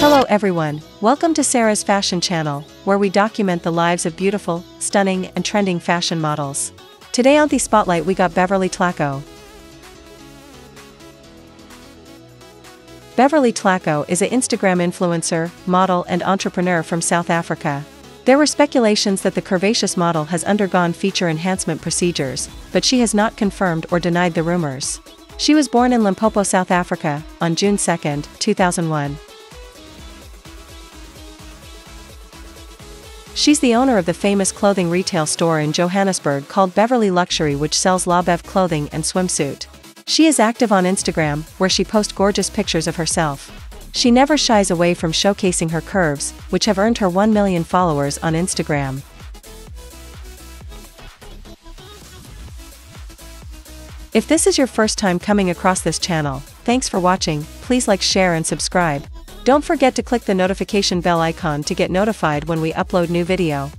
Hello everyone, welcome to Sarah's Fashion Channel, where we document the lives of beautiful, stunning, and trending fashion models. Today on the spotlight we got Beverly Tlhako. Beverly Tlhako is an Instagram influencer, model, and entrepreneur from South Africa. There were speculations that the curvaceous model has undergone feature enhancement procedures, but she has not confirmed or denied the rumors. She was born in Limpopo, South Africa, on June 2, 2001. She's the owner of the famous clothing retail store in Johannesburg called Beverly Luxury which sells La Bev clothing and swimsuit. She is active on Instagram, where she posts gorgeous pictures of herself. She never shies away from showcasing her curves, which have earned her 1 million followers on Instagram. If this is your first time coming across this channel, thanks for watching, please like share and subscribe. Don't forget to click the notification bell icon to get notified when we upload new video.